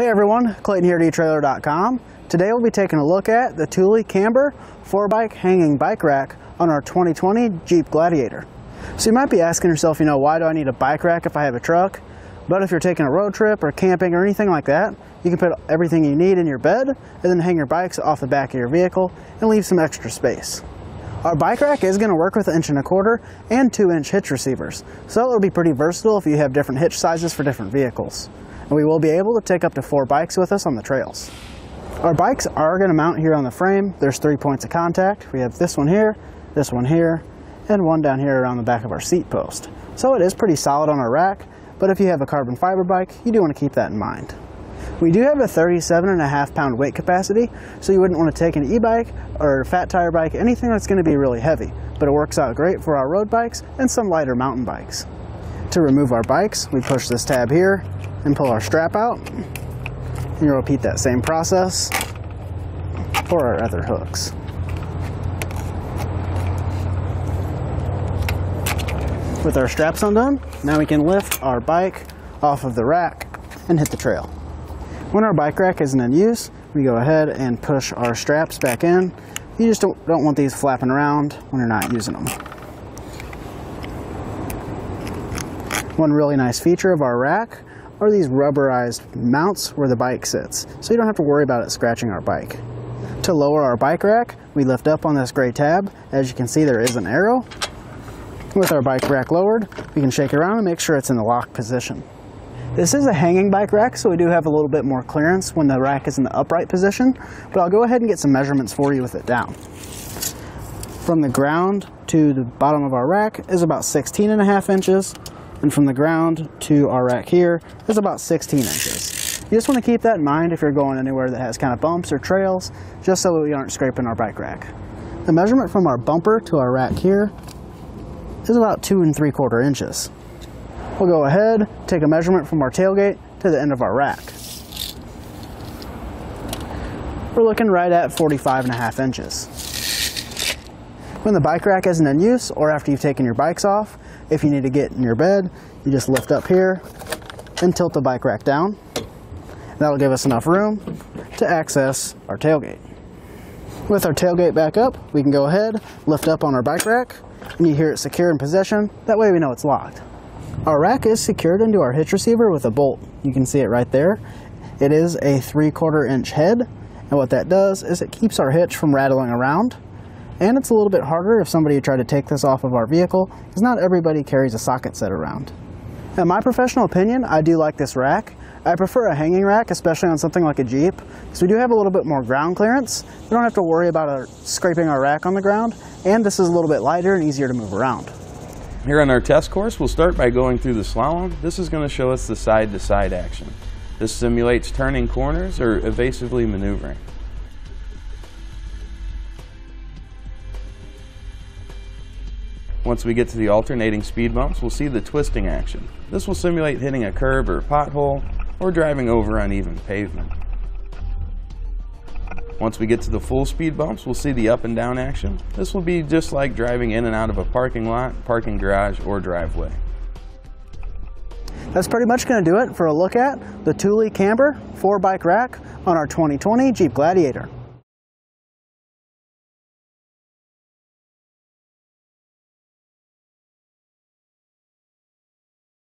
Hey everyone, Clayton here at eTrailer.com. Today we'll be taking a look at the Thule Camber 4-bike hanging bike rack on our 2020 Jeep Gladiator. So you might be asking yourself, you know, why do I need a bike rack if I have a truck? But if you're taking a road trip or camping or anything like that, you can put everything you need in your bed and then hang your bikes off the back of your vehicle and leave some extra space. Our bike rack is going to work with an inch and a quarter and two inch hitch receivers, so it'll be pretty versatile if you have different hitch sizes for different vehicles and we will be able to take up to four bikes with us on the trails. Our bikes are going to mount here on the frame. There's three points of contact. We have this one here, this one here, and one down here around the back of our seat post. So it is pretty solid on our rack, but if you have a carbon fiber bike, you do want to keep that in mind. We do have a 37 and a half pound weight capacity, so you wouldn't want to take an e-bike or a fat tire bike, anything that's going to be really heavy, but it works out great for our road bikes and some lighter mountain bikes. To remove our bikes, we push this tab here, and pull our strap out. And you'll repeat that same process for our other hooks. With our straps undone, now we can lift our bike off of the rack and hit the trail. When our bike rack isn't in use, we go ahead and push our straps back in. You just don't, don't want these flapping around when you're not using them. One really nice feature of our rack are these rubberized mounts where the bike sits, so you don't have to worry about it scratching our bike. To lower our bike rack, we lift up on this gray tab. As you can see, there is an arrow. With our bike rack lowered, we can shake it around and make sure it's in the lock position. This is a hanging bike rack, so we do have a little bit more clearance when the rack is in the upright position, but I'll go ahead and get some measurements for you with it down. From the ground to the bottom of our rack is about 16 and a half inches, and from the ground to our rack here is about 16 inches. You just want to keep that in mind if you're going anywhere that has kind of bumps or trails, just so we aren't scraping our bike rack. The measurement from our bumper to our rack here is about two and three quarter inches. We'll go ahead, take a measurement from our tailgate to the end of our rack. We're looking right at 45 and a half inches. When the bike rack isn't in use or after you've taken your bikes off, if you need to get in your bed, you just lift up here and tilt the bike rack down. That'll give us enough room to access our tailgate. With our tailgate back up, we can go ahead, lift up on our bike rack, and you hear it secure in position. That way we know it's locked. Our rack is secured into our hitch receiver with a bolt. You can see it right there. It is a three quarter inch head, and what that does is it keeps our hitch from rattling around and it's a little bit harder if somebody tried to take this off of our vehicle, because not everybody carries a socket set around. In my professional opinion, I do like this rack. I prefer a hanging rack, especially on something like a Jeep, because we do have a little bit more ground clearance. We don't have to worry about our, scraping our rack on the ground, and this is a little bit lighter and easier to move around. Here on our test course, we'll start by going through the slalom. This is going to show us the side-to-side -side action. This simulates turning corners or evasively maneuvering. Once we get to the alternating speed bumps, we'll see the twisting action. This will simulate hitting a curb or pothole or driving over uneven pavement. Once we get to the full speed bumps, we'll see the up and down action. This will be just like driving in and out of a parking lot, parking garage, or driveway. That's pretty much going to do it for a look at the Thule Camber 4-bike rack on our 2020 Jeep Gladiator.